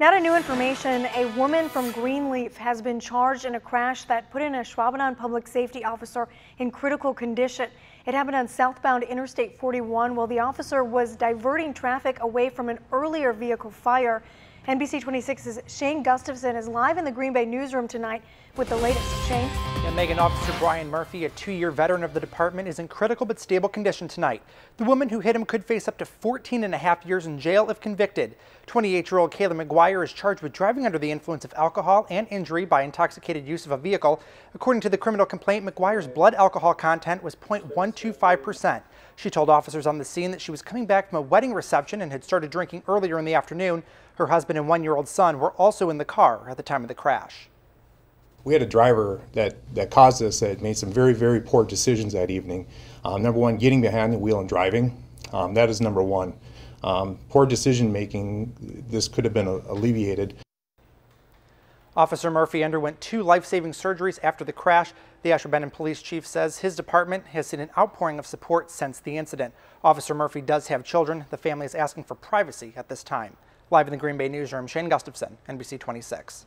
Now to new information, a woman from Greenleaf has been charged in a crash that put in Ashwaubenon public safety officer in critical condition. It happened on southbound Interstate 41 while the officer was diverting traffic away from an earlier vehicle fire. NBC 26's Shane Gustafson is live in the Green Bay newsroom tonight with the latest. Shane? And Megan Officer Brian Murphy, a two-year veteran of the department, is in critical but stable condition tonight. The woman who hit him could face up to 14 and a half years in jail if convicted. 28-year-old Kalin McGuire is charged with driving under the influence of alcohol and injury by intoxicated use of a vehicle. According to the criminal complaint, McGuire's blood alcohol content was 0.125%. She told officers on the scene that she was coming back from a wedding reception and had started drinking earlier in the afternoon. Her husband and one-year-old son were also in the car at the time of the crash. We had a driver that, that caused this that made some very, very poor decisions that evening. Um, number one, getting behind the wheel and driving. Um, that is number one. Um, poor decision making, this could have been alleviated. Officer Murphy underwent two life-saving surgeries after the crash. The Ashwaubenon police chief says his department has seen an outpouring of support since the incident. Officer Murphy does have children. The family is asking for privacy at this time. Live in the Green Bay newsroom, Shane Gustafson, NBC 26.